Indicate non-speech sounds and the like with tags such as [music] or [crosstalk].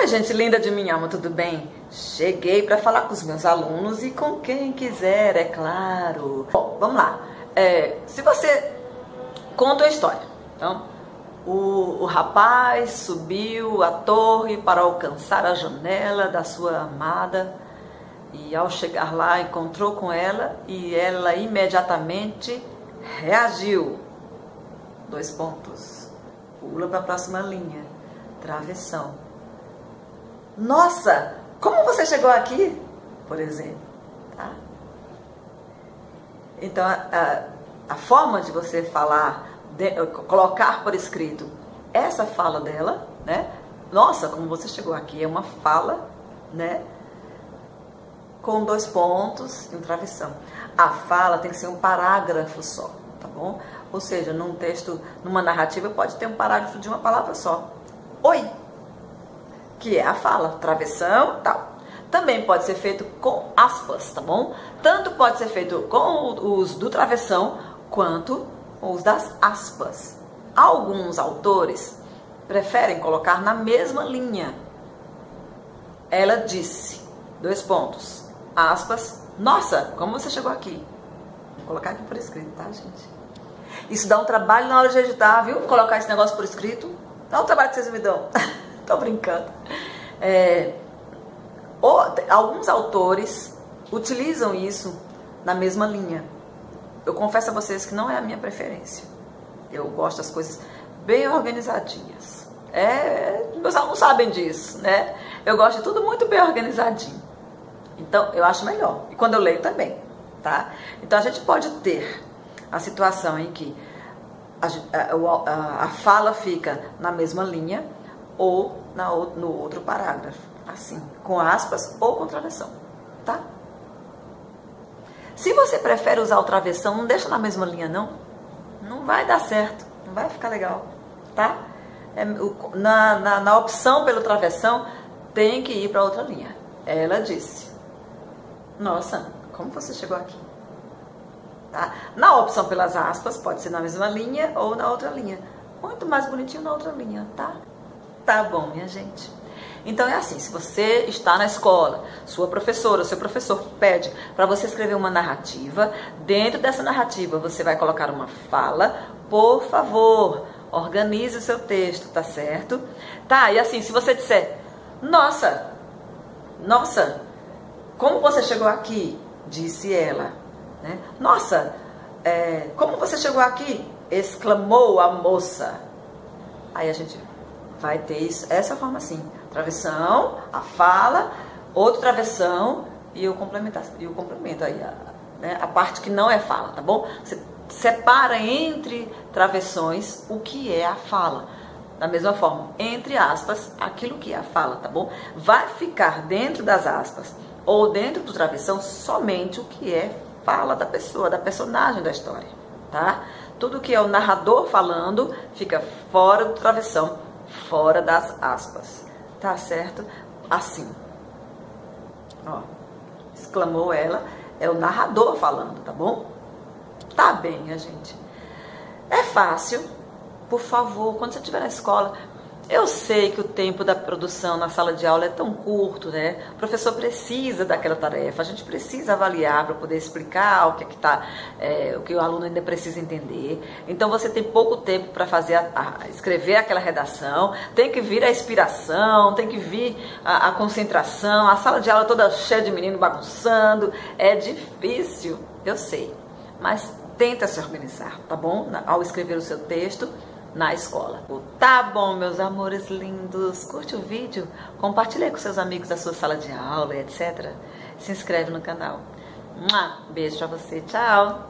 Oi, gente linda de minha alma, tudo bem? Cheguei para falar com os meus alunos e com quem quiser, é claro. Bom, vamos lá. É, se você conta a história, então, o, o rapaz subiu a torre para alcançar a janela da sua amada e ao chegar lá encontrou com ela e ela imediatamente reagiu. Dois pontos. Pula para a próxima linha. Travessão. Nossa, como você chegou aqui? Por exemplo. Tá? Então, a, a, a forma de você falar, de, colocar por escrito essa fala dela, né? Nossa, como você chegou aqui, é uma fala, né? Com dois pontos e um travessão. A fala tem que ser um parágrafo só, tá bom? Ou seja, num texto, numa narrativa, pode ter um parágrafo de uma palavra só. Oi, que é a fala, travessão, tal. Também pode ser feito com aspas, tá bom? Tanto pode ser feito com os do travessão quanto os das aspas. Alguns autores preferem colocar na mesma linha. Ela disse, dois pontos, aspas, nossa, como você chegou aqui? Vou colocar aqui por escrito, tá, gente? Isso dá um trabalho na hora de editar, viu? Colocar esse negócio por escrito. Dá um trabalho que vocês me dão. [laughs] [laughs] Tô brincando. É, alguns autores utilizam isso na mesma linha. Eu confesso a vocês que não é a minha preferência. Eu gosto das coisas bem organizadinhas. É, meus alunos sabem disso, né? Eu gosto de tudo muito bem organizadinho. Então, eu acho melhor. E quando eu leio também, tá? Então, a gente pode ter a situação em que a, a, a fala fica na mesma linha ou na, no outro parágrafo, assim, com aspas ou com travessão, tá? Se você prefere usar o travessão, não deixa na mesma linha, não. Não vai dar certo, não vai ficar legal, tá? É, na, na, na opção pelo travessão, tem que ir para outra linha. Ela disse: Nossa, como você chegou aqui? Tá? Na opção pelas aspas, pode ser na mesma linha ou na outra linha. Muito mais bonitinho na outra linha, tá? Tá bom, minha gente. Então é assim, se você está na escola, sua professora, seu professor pede para você escrever uma narrativa, dentro dessa narrativa você vai colocar uma fala, por favor, organize o seu texto, tá certo? Tá, e assim, se você disser, nossa, nossa, como você chegou aqui? Disse ela. Né? Nossa, é, como você chegou aqui? Exclamou a moça. Aí a gente vai ter isso, essa forma assim travessão, a fala, outro travessão e o complementar, e o complemento aí, a, né, a parte que não é fala, tá bom? Você separa entre travessões o que é a fala. Da mesma forma, entre aspas, aquilo que é a fala, tá bom? Vai ficar dentro das aspas ou dentro do travessão somente o que é fala da pessoa, da personagem da história, tá? Tudo que é o narrador falando fica fora do travessão, fora das aspas tá certo? Assim. Ó, exclamou ela, é o narrador falando, tá bom? Tá bem, minha gente. É fácil. Por favor, quando você estiver na escola, eu sei que o tempo da produção na sala de aula é tão curto, né? O professor precisa daquela tarefa, a gente precisa avaliar para poder explicar o que é que tá, é, o que o aluno ainda precisa entender. Então você tem pouco tempo para fazer, a, a, escrever aquela redação, tem que vir a inspiração, tem que vir a, a concentração, a sala de aula toda cheia de menino bagunçando, é difícil, eu sei, mas tenta se organizar, tá bom? Ao escrever o seu texto na escola. Tá bom, meus amores lindos. Curte o vídeo, compartilhe com seus amigos da sua sala de aula, etc. Se inscreve no canal. Beijo pra você. Tchau.